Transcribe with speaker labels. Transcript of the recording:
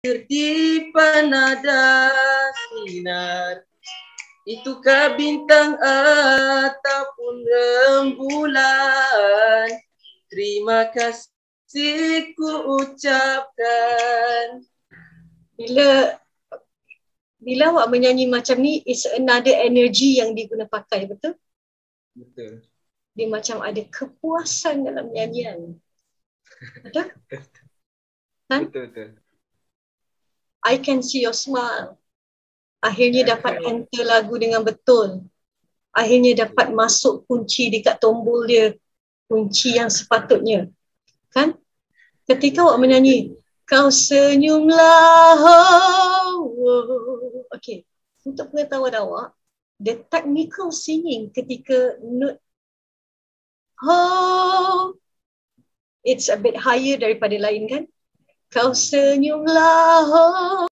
Speaker 1: di panada sinar Itukah bintang ataupun rembulan Terima kasih ku ucapkan
Speaker 2: Bila bila awak menyanyi macam ni is another energy yang diguna pakai betul?
Speaker 1: Betul.
Speaker 2: Dia macam ada kepuasan dalam nyanyian. Betul?
Speaker 1: Kan? Betul betul.
Speaker 2: I can see your smile. Akhirnya dapat enter lagu dengan betul. Akhirnya dapat masuk kunci dekat tombol dia. Kunci yang sepatutnya. Kan? Ketika awak menyanyi, kau senyumlah. Oh, oh. Okay. Untuk pengetahuan awak, the technical singing ketika note oh, it's a bit higher daripada lain kan? Kau senyumlah. Oh.